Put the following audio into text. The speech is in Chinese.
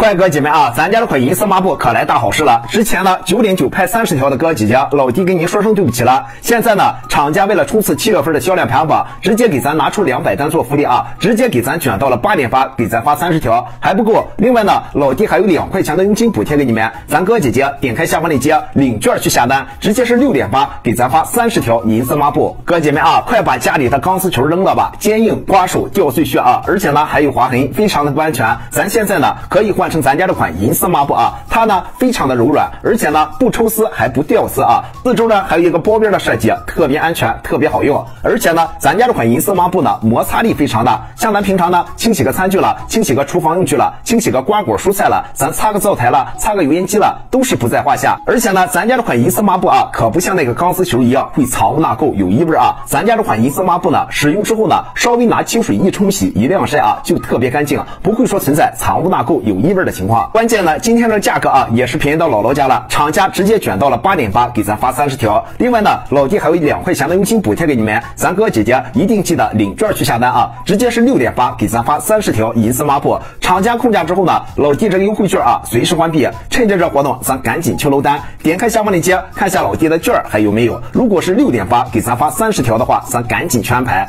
快哥姐妹啊，咱家这款银色抹布可来大好事了！之前呢九点九拍三十条的哥姐姐，老弟跟您说声对不起了。现在呢，厂家为了冲刺七月份的销量排行榜，直接给咱拿出两百单做福利啊，直接给咱卷到了八点八，给咱发三十条还不够。另外呢，老弟还有两块钱的佣金补贴给你们。咱哥姐姐点开下方链接领券去下单，直接是六点八，给咱发三十条银色抹布。哥姐妹啊，快把家里的钢丝球扔了吧，坚硬、刮手、掉碎屑啊，而且呢还有划痕，非常的不安全。咱现在呢可以换。成咱家这款银丝抹布啊，它呢非常的柔软，而且呢不抽丝还不掉丝啊，四周呢还有一个包边的设计，特别安全，特别好用。而且呢，咱家这款银丝抹布呢摩擦力非常大，像咱平常呢清洗个餐具了，清洗个厨房用具了，清洗个瓜果蔬菜了，咱擦个灶台了，擦个油烟机了，都是不在话下。而且呢，咱家这款银丝抹布啊，可不像那个钢丝球一样会藏污纳垢有异味啊。咱家这款银丝抹布呢，使用之后呢，稍微拿清水一冲洗一晾晒啊，就特别干净，不会说存在藏污纳垢有异味的情况，关键呢，今天的价格啊也是便宜到姥姥家了，厂家直接卷到了八点八，给咱发三十条。另外呢，老弟还有两块钱的佣金补贴给你们，咱哥姐姐一定记得领券去下单啊，直接是六点八，给咱发三十条银丝抹布。厂家控价之后呢，老弟这个优惠券啊随时关闭，趁着这活动，咱赶紧去楼单，点开下方链接看下老弟的券还有没有。如果是六点八给咱发三十条的话，咱赶紧去安排。